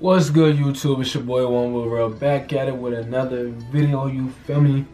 What's good YouTube? It's your boy One Wheel back at it with another video, you feel me?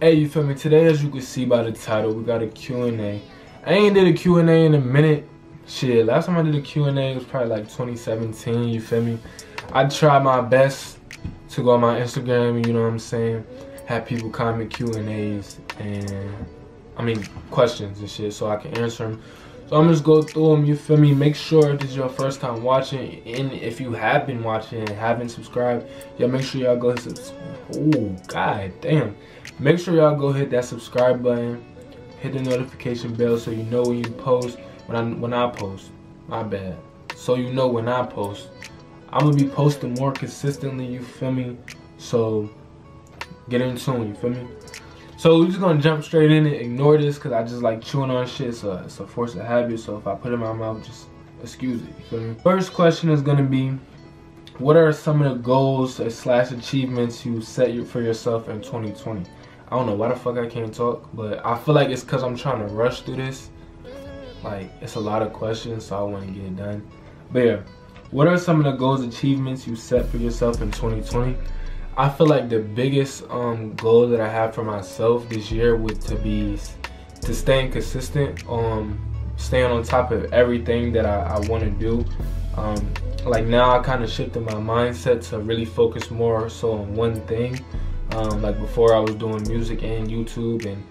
Hey, you feel me? Today, as you can see by the title, we got a Q&A. I ain't did a Q&A in a minute. Shit, last time I did a Q&A was probably like 2017, you feel me? I tried my best to go on my Instagram, you know what I'm saying? Have people comment Q&As and, I mean, questions and shit so I can answer them. So I'm just go through them, you feel me? Make sure this is your first time watching. And if you have been watching and haven't subscribed, yeah, make sure y'all go hit. Oh, god damn. Make sure y'all go hit that subscribe button. Hit the notification bell so you know when you post. When I when I post. My bad. So you know when I post. I'm gonna be posting more consistently, you feel me? So get in tune, you feel me? So we're just gonna jump straight in and ignore this because I just like chewing on shit. So it's a force of habit. So if I put it in my mouth, just excuse it. First question is gonna be, what are some of the goals slash achievements you set for yourself in 2020? I don't know why the fuck I can't talk, but I feel like it's because I'm trying to rush through this. Like it's a lot of questions, so I want to get it done. But yeah, what are some of the goals achievements you set for yourself in 2020? I feel like the biggest um, goal that I have for myself this year would to be to staying consistent, um, staying on top of everything that I, I want to do. Um, like now, I kind of shifted my mindset to really focus more so on one thing. Um, like before, I was doing music and YouTube and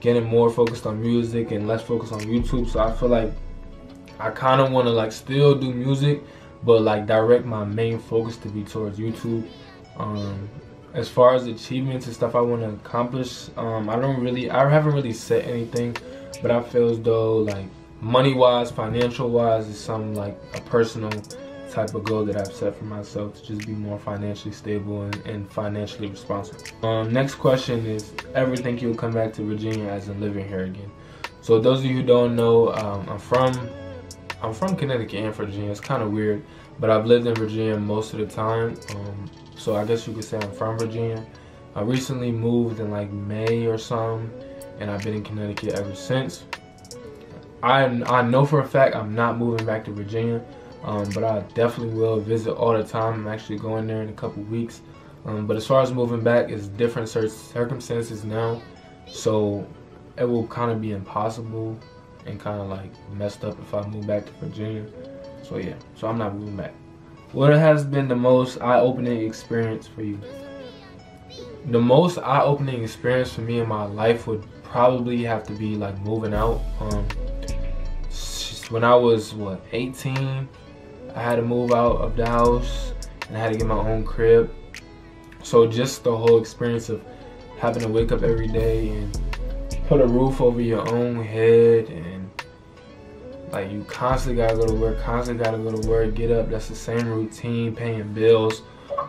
getting more focused on music and less focused on YouTube. So I feel like I kind of want to like still do music, but like direct my main focus to be towards YouTube. Um, as far as achievements and stuff I want to accomplish, um, I don't really, I haven't really set anything, but I feel as though like money wise, financial wise, is some like a personal type of goal that I've set for myself to just be more financially stable and, and financially responsible. Um, next question is, ever think you'll come back to Virginia as in living here again? So those of you who don't know, um, I'm from I'm from Connecticut and Virginia. It's kind of weird, but I've lived in Virginia most of the time. Um, so I guess you could say I'm from Virginia. I recently moved in like May or something, and I've been in Connecticut ever since. I I know for a fact I'm not moving back to Virginia, um, but I definitely will visit all the time. I'm actually going there in a couple weeks. Um, but as far as moving back, it's different circumstances now, so it will kind of be impossible and kind of like messed up if I move back to Virginia. So yeah, so I'm not moving back. What has been the most eye-opening experience for you? The most eye-opening experience for me in my life would probably have to be like moving out. Um, when I was what 18, I had to move out of the house and I had to get my own crib. So just the whole experience of having to wake up every day and put a roof over your own head and like you constantly gotta go to work, constantly gotta go to work, get up. That's the same routine, paying bills,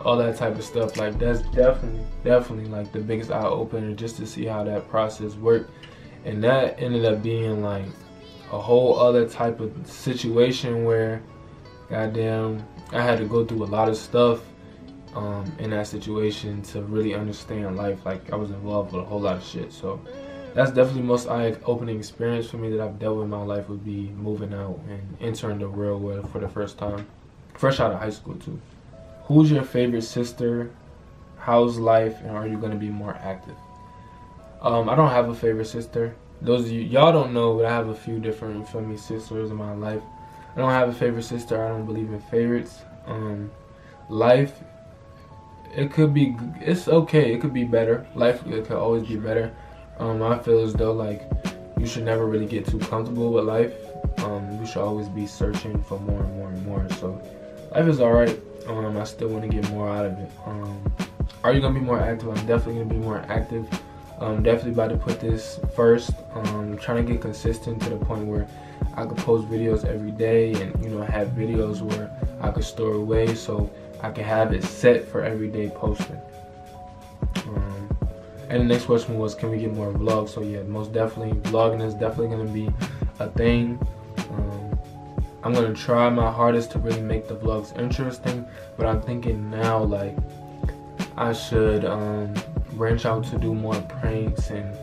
all that type of stuff. Like that's definitely, definitely like the biggest eye opener just to see how that process worked. And that ended up being like a whole other type of situation where, goddamn, I had to go through a lot of stuff um, in that situation to really understand life. Like I was involved with a whole lot of shit. So that's definitely most eye-opening experience for me that I've dealt with in my life would be moving out and entering the real world for the first time. Fresh out of high school too. Who's your favorite sister? How's life? And are you going to be more active? Um, I don't have a favorite sister. Those you, y'all don't know, but I have a few different, for me, sisters in my life. I don't have a favorite sister. I don't believe in favorites. Um, life, it could be, it's okay. It could be better. Life, it could always be better. Um, I feel as though like you should never really get too comfortable with life. Um, you should always be searching for more and more and more. So life is alright. Um, I still want to get more out of it. Um, are you gonna be more active? I'm definitely gonna be more active. I'm definitely about to put this first. Um, trying to get consistent to the point where I could post videos every day and you know have videos where I could store away so I can have it set for everyday posting. And the next question was, can we get more vlogs? So yeah, most definitely, vlogging is definitely gonna be a thing. Um, I'm gonna try my hardest to really make the vlogs interesting, but I'm thinking now like I should um, branch out to do more pranks and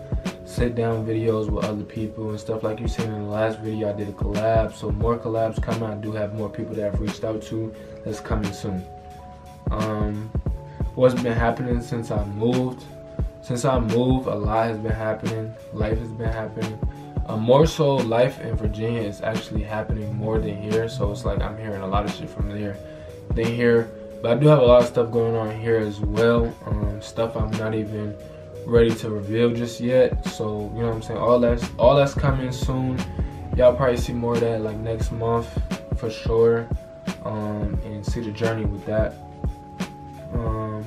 sit down videos with other people and stuff like you seen in the last video I did a collab so more collabs coming I do have more people that I've reached out to that's coming soon Um, what's been happening since I moved? Since I moved, a lot has been happening. Life has been happening. Uh, more so, life in Virginia is actually happening more than here. So it's like I'm hearing a lot of shit from there than here. But I do have a lot of stuff going on here as well. Um, stuff I'm not even ready to reveal just yet. So you know what I'm saying. All that's all that's coming soon. Y'all probably see more of that like next month for sure. Um, and see the journey with that.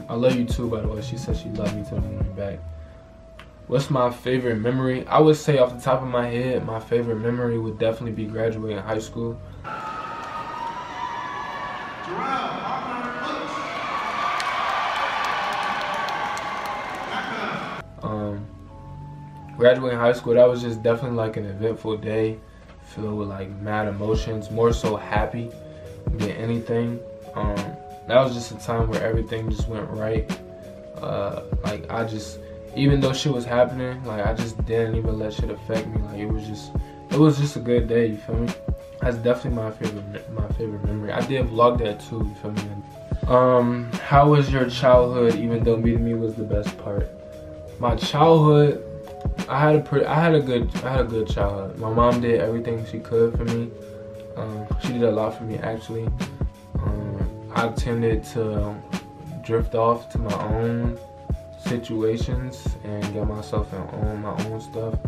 I love you too, by the way. She said she loved me to the and back. What's my favorite memory? I would say off the top of my head, my favorite memory would definitely be graduating high school. Um, graduating high school, that was just definitely like an eventful day, filled with like mad emotions, more so happy than anything. Um, that was just a time where everything just went right. Uh, like I just, even though shit was happening, like I just didn't even let shit affect me. Like it was just, it was just a good day. You feel me? That's definitely my favorite, my favorite memory. I did vlog that too. You feel me? Um, how was your childhood? Even though meeting me was the best part. My childhood, I had a pretty, I had a good, I had a good childhood. My mom did everything she could for me. Um, she did a lot for me actually. I tended to drift off to my own situations and get myself in on my own stuff.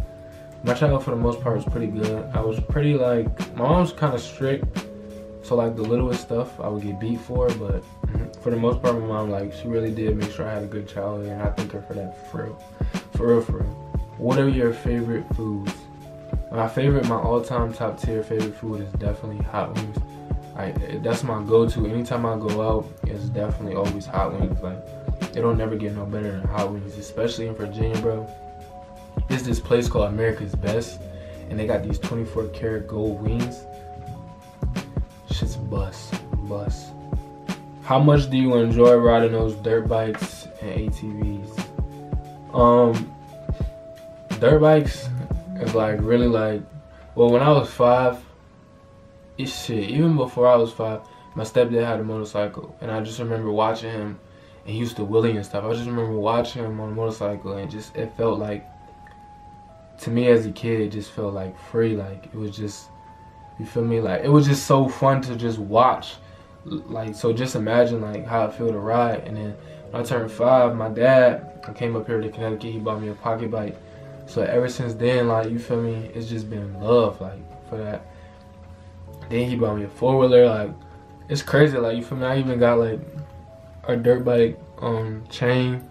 My childhood for the most part was pretty good. I was pretty like my mom was kind of strict, so like the littlest stuff I would get beat for, but for the most part, my mom like she really did make sure I had a good childhood, and I thank her for that for real, for real, for real. What are your favorite foods? My favorite, my all-time top tier favorite food is definitely hot wings. I that's my go-to. Anytime I go out, it's definitely always hot wings. Like it don't never get no better than hot wings, especially in Virginia, bro. There's this place called America's Best, and they got these 24 karat gold wings. Shit's bust, bust. How much do you enjoy riding those dirt bikes and ATVs? Um, dirt bikes is like really like. Well, when I was five, shit. Even before I was five, my stepdad had a motorcycle, and I just remember watching him. And he used to wheelie and stuff. I just remember watching him on a motorcycle, and just it felt like, to me as a kid, it just felt like free. Like it was just, you feel me? Like it was just so fun to just watch. Like so, just imagine like how it felt to ride. And then when I turned five, my dad, I came up here to Connecticut. He bought me a pocket bike. So ever since then, like you feel me, it's just been love, like for that. Then he bought me a four wheeler. Like it's crazy. Like you feel me? I even got like a dirt bike um chain.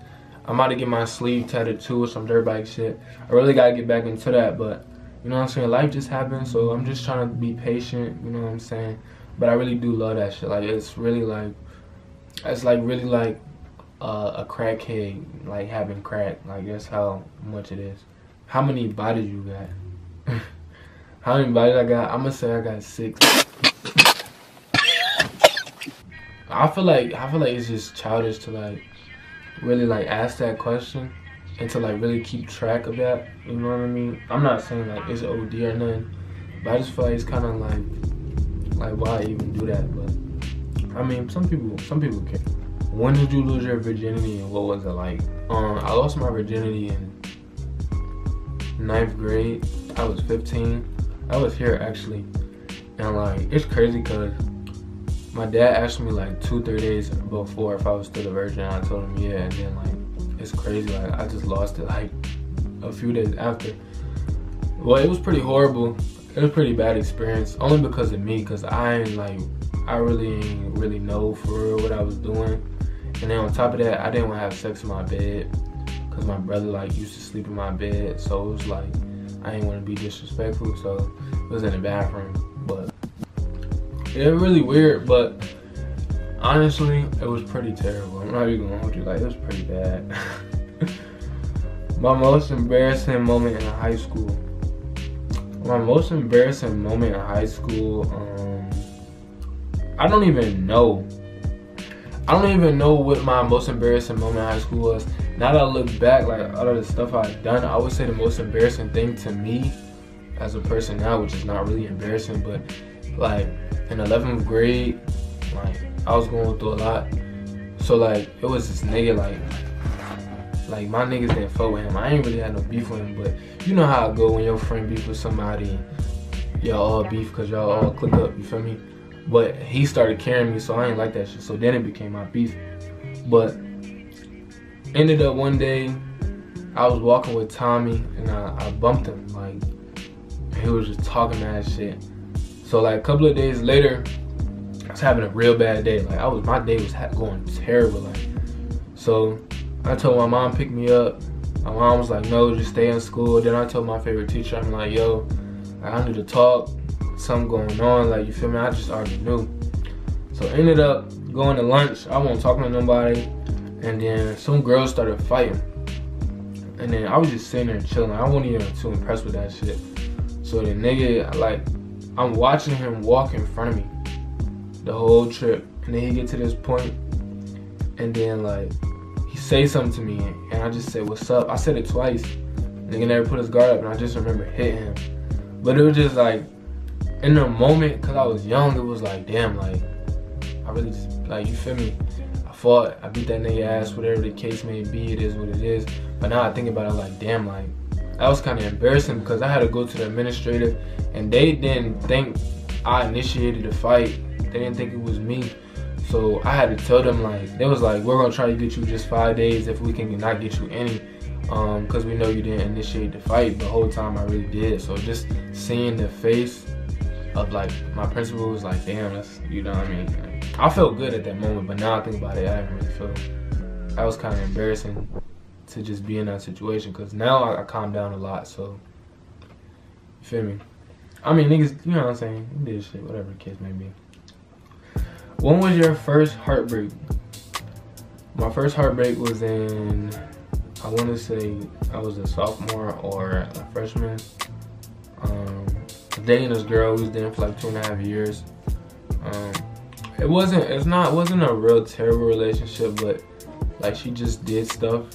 I'm about to get my sleeve tatted too with some dirt bike shit. I really gotta get back into that, but you know what I'm saying? Life just happened, so I'm just trying to be patient. You know what I'm saying? But I really do love that shit. Like it's really like it's like really like uh, a crackhead like having crack. Like that's how much it is. How many bodies you got? How many bodies I got? I'm gonna say I got six. I feel like I feel like it's just childish to like really like ask that question and to like really keep track of that. You know what I mean? I'm not saying like it's OD or nothing, but I just feel like it's kind of like like why even do that? But I mean, some people some people care. When did you lose your virginity and what was it like? Um, I lost my virginity in ninth grade. I was 15. I was here actually, and like it's crazy because my dad asked me like two, three days before if I was still a virgin. I told him yeah, and then like it's crazy. Like I just lost it like a few days after. Well, it was pretty horrible. It was pretty bad experience, only because of me, because I ain't like I really ain't really know for real what I was doing. And then on top of that, I didn't want to have sex in my bed because my brother like used to sleep in my bed, so it was like I didn't want to be disrespectful, so it was in the bathroom. But it was really weird, but honestly, it was pretty terrible. I'm not even gonna hold you like it was pretty bad. My most embarrassing moment in high school. My most embarrassing moment in high school, um, I don't even know. I don't even know what my most embarrassing moment in high school was now that I look back, like all of the stuff I've done, I would say the most embarrassing thing to me as a person now, which is not really embarrassing, but like in 11th grade, like I was going through a lot. So like it was this nigga like like my niggas didn't fuck with him. I ain't really had no beef with him, but you know how it go when your friend beef with somebody, y'all all beef because y'all all click up. You feel me? But he started carrying me, so I ain't like that shit. So then it became my beef. But ended up one day, I was walking with Tommy and I, I bumped him. Like he was just talking mad shit. So like a couple of days later, I was having a real bad day. Like I was, my day was going terrible. Like so, I told my mom pick me up. My mom was like, no, just stay in school. Then I told my favorite teacher, I'm like, yo, I need to talk. Something going on. Like you feel me? I just already knew. So ended up going to lunch. I won't talk to nobody. And then some girls started fighting. And then I was just sitting there chilling. I wasn't even too impressed with that shit. So the nigga, like, I'm watching him walk in front of me the whole trip. And then he get to this point, and then like he say something to me, and I just said, "What's up?" I said it twice. Nigga never put his guard up, and I just remember hitting him. But it was just like in the moment, cause I was young, it was like, damn, like I really just like you feel me. Fought, I beat that nigga ass, whatever the case may be. It is what it is. But now I think about it, like damn, like that was kind of embarrassing because I had to go to the administrative and they didn't think I initiated the fight. They didn't think it was me. So I had to tell them like, they was like, we're gonna try to get you just five days if we can not get you any. Um, cause we know you didn't initiate the fight. The whole time I really did. So just seeing the face of like my principal was like, damn, that's you know what I mean. I felt good at that moment, but now I think about it, I didn't really feel. That was kind of embarrassing to just be in that situation because now I, I calm down a lot. So, you feel me? I mean, niggas, you know what I'm saying? You did shit, whatever the case may be. When was your first heartbreak? My first heartbreak was in, I want to say I was a sophomore or a freshman. Um, dating this girl who was dating for like two and a half years. Um, it wasn't, it's not, it wasn't a real terrible relationship, but like she just did stuff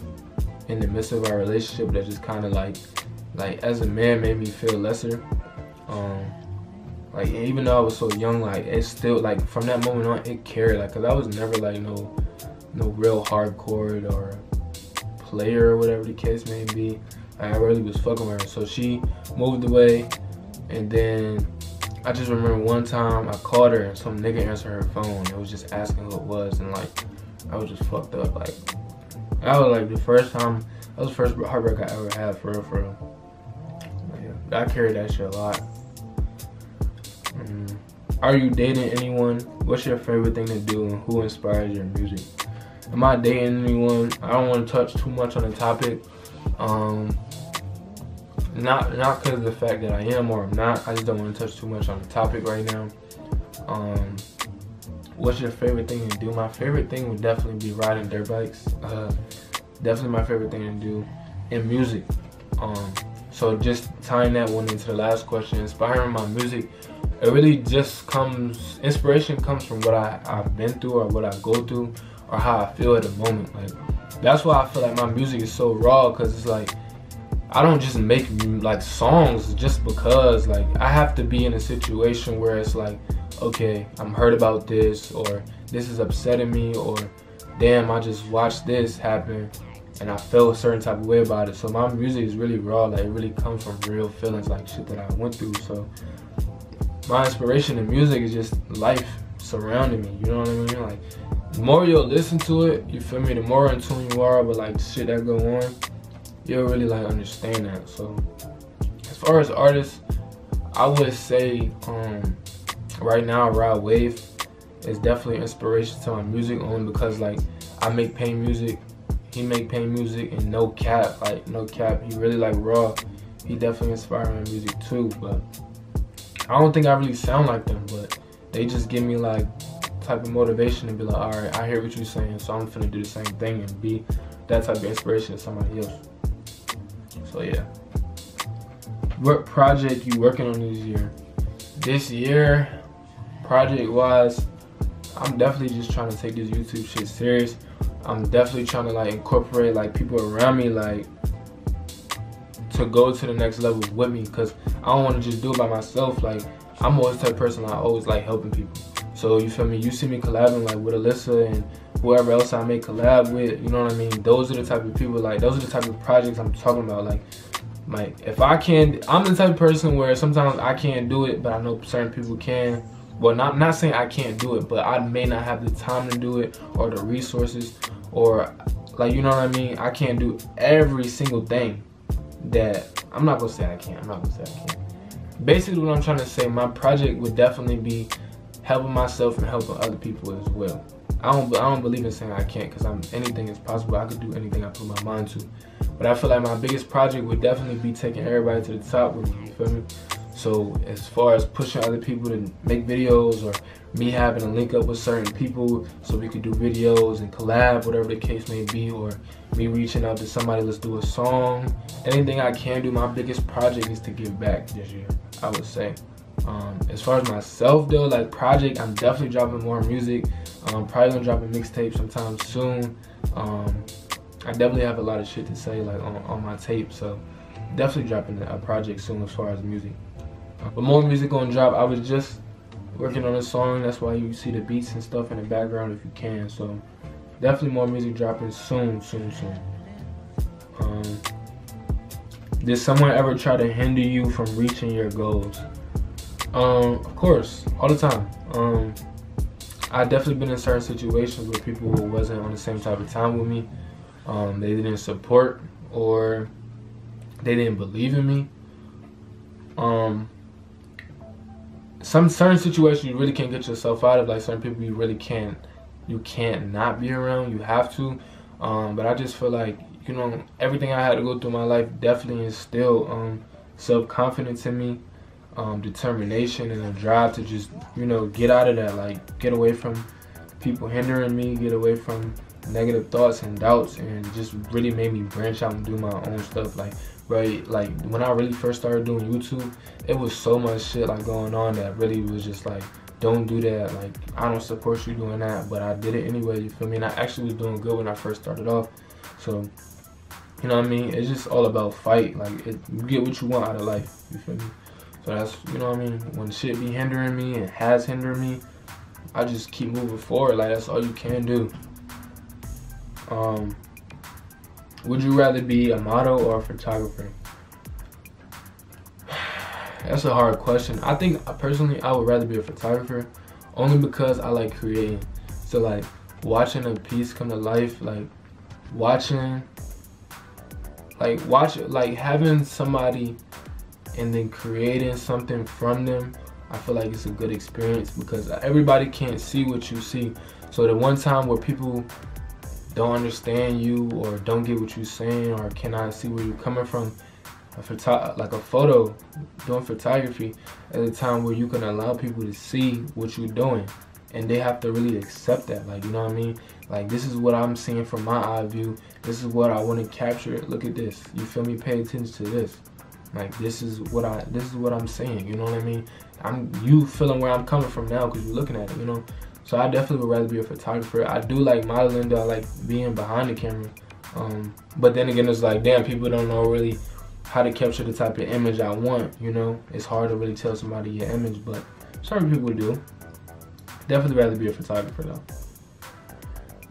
in the midst of our relationship that just kind of like, like as a man made me feel lesser. Um, like even though I was so young, like it still like from that moment on it carried like cause I was never like no, no real hardcore or player or whatever the case may be. I really was fucking with her. So she moved away, and then I just remember one time I called her and some nigga answered her phone. It was just asking who it was, and like I was just fucked up. Like that was like the first time, that was the first heartbreak I ever had for real, for real. Yeah, I carried that shit a lot. Mm. Are you dating anyone? What's your favorite thing to do and who inspires your music? Am I dating anyone? I don't want to touch too much on the topic. Um, not not because of the fact that I am or I'm not. I just don't want to touch too much on the topic right now. Um, what's your favorite thing to do? My favorite thing would definitely be riding dirt bikes. Uh, definitely my favorite thing to do in music. Um, so just tying that one into the last question, inspiring my music, it really just comes, inspiration comes from what I, I've been through or what I go through or how I feel at the moment. Like that's why I feel like my music is so raw because it's like I don't just make like songs just because like I have to be in a situation where it's like okay, I'm hurt about this, or this is upsetting me, or damn, I just watched this happen and I felt a certain type of way about it. So my music is really raw, like it really comes from real feelings, like shit that I went through. So my inspiration in music is just life surrounding me, you know what I mean? Like the more you'll listen to it, you feel me, the more in tune you are with like shit that go on, you'll really like understand that. So as far as artists, I would say um right now Rod Wave is definitely inspiration to my music only because like I make pain music, he make pain music and no cap, like no cap. He really like raw. He definitely inspired my music too, but I don't think I really sound like them, but they just give me like type of motivation to be like, all right, I hear what you're saying, so I'm finna do the same thing and be that type of inspiration to somebody else. So yeah. What project you working on this year? This year, project wise, I'm definitely just trying to take this YouTube shit serious. I'm definitely trying to like incorporate like people around me like to go to the next level with me because I don't want to just do it by myself. Like I'm always the type person I always like helping people. So you feel me? You see me collabing like with Alyssa and whoever else I may collab with. You know what I mean? Those are the type of people like those are the type of projects I'm talking about. Like, like if I can, I'm the type of person where sometimes I can't do it, but I know certain people can. Well, not not saying I can't do it, but I may not have the time to do it or the resources or like you know what I mean. I can't do every single thing that I'm not gonna say I can't. I'm not gonna say I can't. Basically, what I'm trying to say, my project would definitely be helping myself and helping other people as well. I don't I don't believe in saying I can't because I'm anything is possible. I could do anything I put my mind to. But I feel like my biggest project would definitely be taking everybody to the top with me. You feel me? So as far as pushing other people to make videos or me having a link up with certain people so we could do videos and collab, whatever the case may be, or me reaching out to somebody, let's do a song. Anything I can do, my biggest project is to give back this year, I would say. Um, as far as myself though, like project, I'm definitely dropping more music. Um, probably gonna drop a mixtape sometime soon. Um, I definitely have a lot of shit to say like on, on my tape, so definitely dropping a project soon as far as music. But more music gonna drop. I was just working on a song, that's why you see the beats and stuff in the background if you can. So definitely more music dropping soon, soon, soon. Um, did someone ever try to hinder you from reaching your goals? Um, of course, all the time. Um, I definitely been in certain situations where people who wasn't on the same type of time with me, um, they didn't support or they didn't believe in me. Um, some certain situations you really can't get yourself out of. Like certain people you really can't, you can't not be around. You have to. Um, but I just feel like you know everything I had to go through my life definitely instilled um, self confidence in me um, determination and a drive to just you know get out of that like get away from people hindering me get away from negative thoughts and doubts and just really made me branch out and do my own stuff. Like right like when i really first started doing youtube it was so much shit like going on that really was just like don't do that like i don't support you doing that but i did it anyway you feel me? And i actually was doing good when i first started off. So you know what i mean? It's just all about fight like it, you get what you want out of life you feel me so that's, you know what I mean? When shit be hindering me and has hindered me, I just keep moving forward. Like, that's all you can do. Um, would you rather be a model or a photographer? That's a hard question. I think personally, I would rather be a photographer only because I like creating. So like watching a piece come to life, like watching, like watch, like having somebody and then creating something from them, I feel like it's a good experience because everybody can't see what you see. So the one time where people don't understand you or don't get what you're saying or cannot see where you're coming from, a photo like a photo, doing photography at a time where you can allow people to see what you're doing and they have to really accept that like you know what i mean? Like this is what i'm seeing from my eye view. This is what i want to capture. Look at this. You feel me? Pay attention to this like this is what I this is what I'm saying. You know what I mean? I'm you feeling where I'm coming from now because you're looking at it. You know. So I definitely would rather be a photographer. I do like modeling. Though I like being behind the camera. Um, but then again, it's like damn, people don't know really how to capture the type of image I want. You know, it's hard to really tell somebody your image, but certain people do. Definitely rather be a photographer though.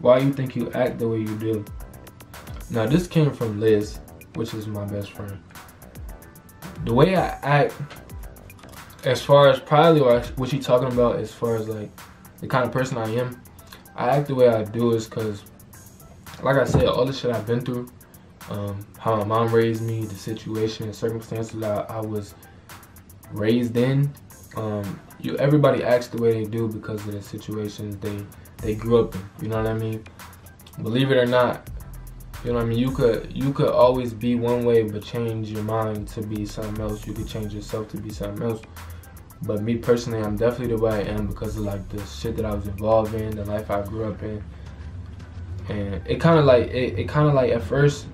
Why you think you act the way you do? Now this came from Liz, which is my best friend the way I act, as far as probably what you talking about, as far as like the kind of person I am, I act the way I do is because, like I said, all the shit I've been through, um, how my mom raised me, the situation and circumstances that I was raised in. Um, you everybody acts the way they do because of the situations they they grew up in. You know what I mean? Believe it or not, you know what I mean? You could you could always be one way but change your mind to be something else. You could change yourself to be something else. But me personally, I'm definitely the way I am because of like the shit that I was involved in, the life I grew up in. And it kind of like it, it kind of like at first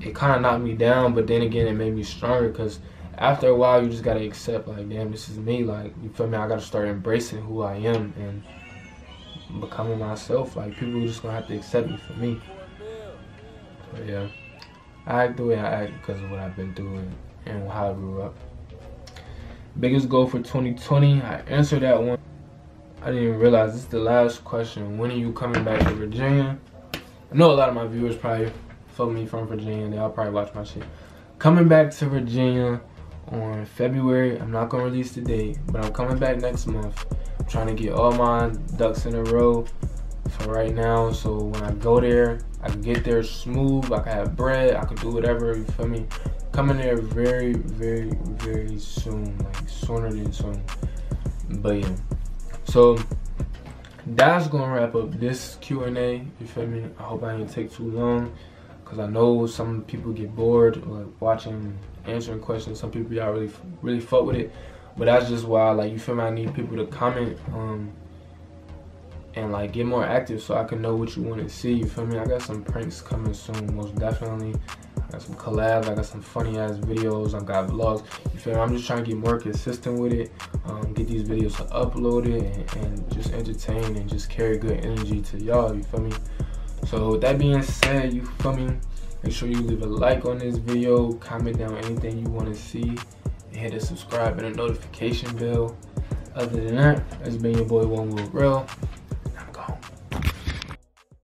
it kind of knocked me down, but then again it made me stronger because after a while you just gotta accept like damn this is me like you feel me I gotta start embracing who I am and becoming myself like people are just gonna have to accept me for me but yeah, I act the way I act because of what I've been through and, how I grew up. Biggest goal for 2020, I answered that one. I didn't even realize this is the last question. When are you coming back to Virginia? I know a lot of my viewers probably follow me from Virginia. They'll probably watch my shit. Coming back to Virginia on February. I'm not gonna release the date, but I'm coming back next month. I'm trying to get all my ducks in a row for right now. So when I go there, I can get there smooth. I can have bread. I can do whatever. You feel me? Coming there very, very, very soon. Like sooner than soon. But yeah. So that's gonna wrap up this Q&A. You feel me? I hope I didn't take too long. Cause I know some people get bored like watching answering questions. Some people y'all really really fuck with it. But that's just why like you feel me, I need people to comment um and like get more active so I can know what you want to see. You feel me? I got some pranks coming soon, most definitely. I got some collabs, I got some funny ass videos, I've got vlogs. You feel me? I'm just trying to get more consistent with it. Um, get these videos to uploaded and, and just entertain and just carry good energy to y'all. You feel me? So with that being said, you feel me? Make sure you leave a like on this video, comment down anything you want to see, and hit the subscribe and the notification bell. Other than that, it's been your boy One Real.